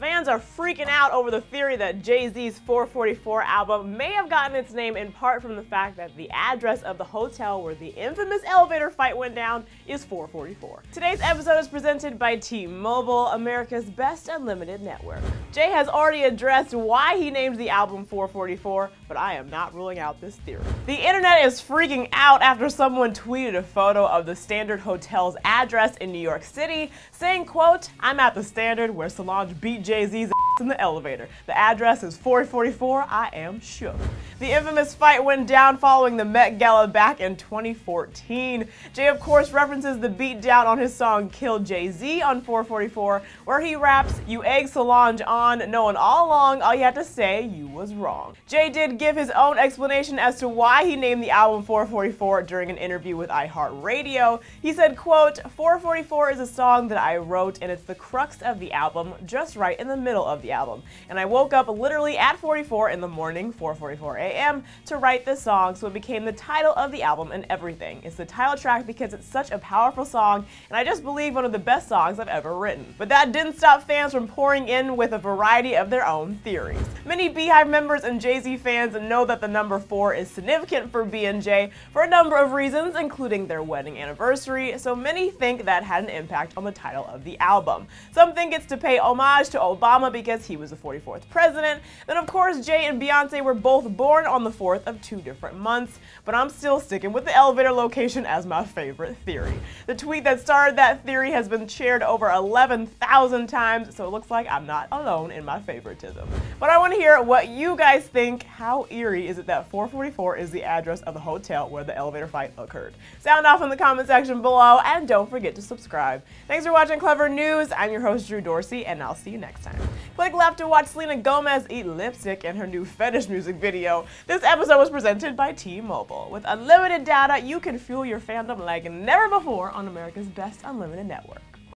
Fans are freaking out over the theory that Jay-Z's 444 album may have gotten its name in part from the fact that the address of the hotel where the infamous elevator fight went down is 444. Today's episode is presented by T-Mobile, America's best unlimited network. Jay has already addressed why he named the album 444, but I am not ruling out this theory. The internet is freaking out after someone tweeted a photo of the Standard Hotel's address in New York City, saying, quote, I'm at the Standard where Solange beat Jay-Z's in the elevator. The address is 444. I am shook. The infamous fight went down following the Met Gala back in 2014. Jay, of course, references the beatdown on his song Kill Jay-Z on 444, where he raps, You egg Solange on, knowing all along all you had to say, you was wrong. Jay did give his own explanation as to why he named the album 444 during an interview with iHeartRadio. He said, quote, 444 is a song that I wrote and it's the crux of the album, just right in the middle of the album. And I woke up literally at 44 in the morning, 4:44 a.m., to write this song, so it became the title of the album and everything. It's the title track because it's such a powerful song, and I just believe one of the best songs I've ever written. But that didn't stop fans from pouring in with a variety of their own theories. Many Beyhive members and Jay-Z fans know that the number 4 is significant for B&J for a number of reasons, including their wedding anniversary, so many think that had an impact on the title of the album. Some think it's to pay homage to Obama because he was the 44th president. Then, of course, Jay and Beyonce were both born on the 4th of two different months, but I'm still sticking with the elevator location as my favorite theory. The tweet that started that theory has been shared over 11,000 times, so it looks like I'm not alone in my favoritism. But I want to hear what you guys think. How eerie is it that 444 is the address of the hotel where the elevator fight occurred? Sound off in the comment section below, and don't forget to subscribe. Thanks for watching Clevver News. I'm your host, Drew Dorsey, and I'll see you next time. Click left to watch Selena Gomez eat lipstick in her new fetish music video. This episode was presented by T-Mobile. With unlimited data, you can fuel your fandom like never before on America's best unlimited network.